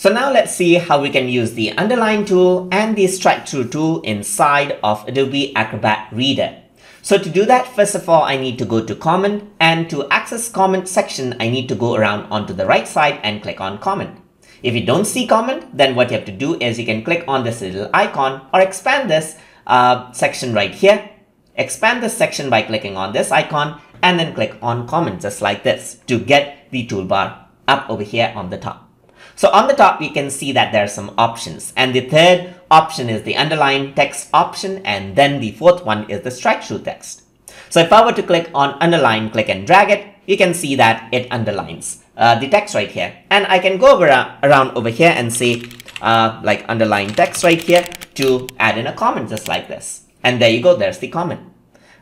So now let's see how we can use the underline tool and the strike through tool inside of Adobe Acrobat Reader. So to do that, first of all, I need to go to comment and to access comment section, I need to go around onto the right side and click on comment. If you don't see comment, then what you have to do is you can click on this little icon or expand this uh, section right here. Expand this section by clicking on this icon and then click on comment just like this to get the toolbar up over here on the top. So on the top, you can see that there are some options and the third option is the underline text option and then the fourth one is the strike through text. So if I were to click on underline, click and drag it, you can see that it underlines uh, the text right here. And I can go around, around over here and say uh, like underline text right here to add in a comment just like this. And there you go, there's the comment.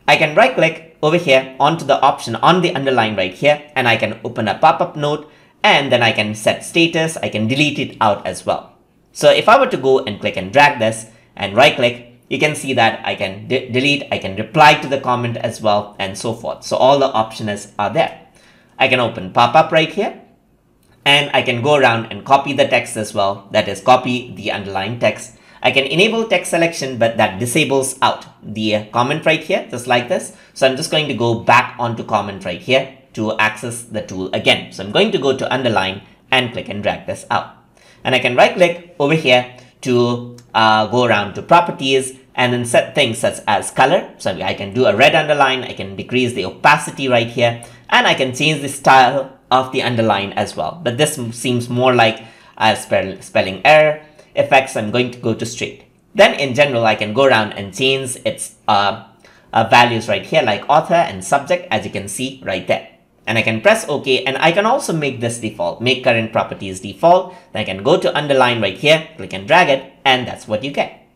I can right click over here onto the option on the underline right here and I can open a pop-up note and then I can set status, I can delete it out as well. So if I were to go and click and drag this and right click, you can see that I can de delete, I can reply to the comment as well and so forth. So all the options are there. I can open pop-up right here and I can go around and copy the text as well. That is copy the underlying text. I can enable text selection, but that disables out the comment right here, just like this. So I'm just going to go back onto comment right here to access the tool again. So I'm going to go to underline and click and drag this out. And I can right click over here to uh, go around to properties and then set things such as color. So I can do a red underline, I can decrease the opacity right here, and I can change the style of the underline as well. But this seems more like a spell spelling error effects. I'm going to go to straight. Then in general, I can go around and change its uh, uh, values right here like author and subject as you can see right there and I can press OK and I can also make this default, make current properties default. Then I can go to underline right here, click and drag it, and that's what you get.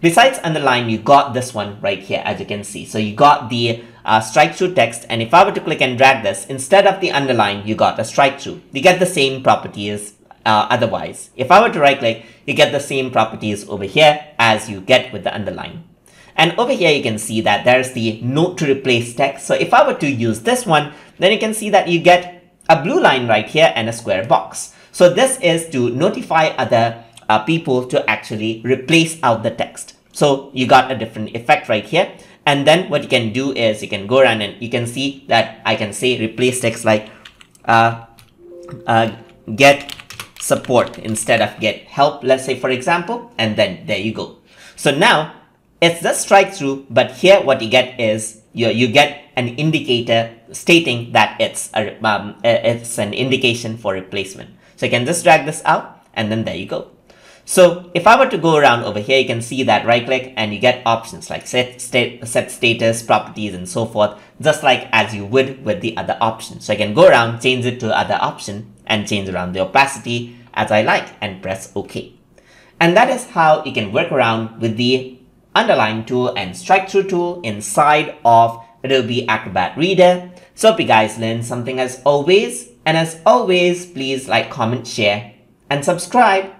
Besides underline, you got this one right here, as you can see. So you got the uh, strike through text, and if I were to click and drag this, instead of the underline, you got a strike through. You get the same properties uh, otherwise. If I were to right click, you get the same properties over here as you get with the underline. And over here, you can see that there's the note to replace text. So if I were to use this one, then you can see that you get a blue line right here and a square box. So this is to notify other uh, people to actually replace out the text. So you got a different effect right here. And then what you can do is you can go around and you can see that I can say replace text like uh, uh, get support instead of get help, let's say for example, and then there you go. So now it's just strike through, but here what you get is you, you get an indicator stating that it's a, um, it's an indication for replacement. So you can just drag this out and then there you go. So if I were to go around over here, you can see that right click and you get options like set, state, set status, properties, and so forth, just like as you would with the other option. So I can go around, change it to other option and change around the opacity as I like and press OK. And that is how you can work around with the underline tool and strike through tool inside of Adobe Acrobat Reader. So hope you guys learned something as always. And as always, please like, comment, share, and subscribe.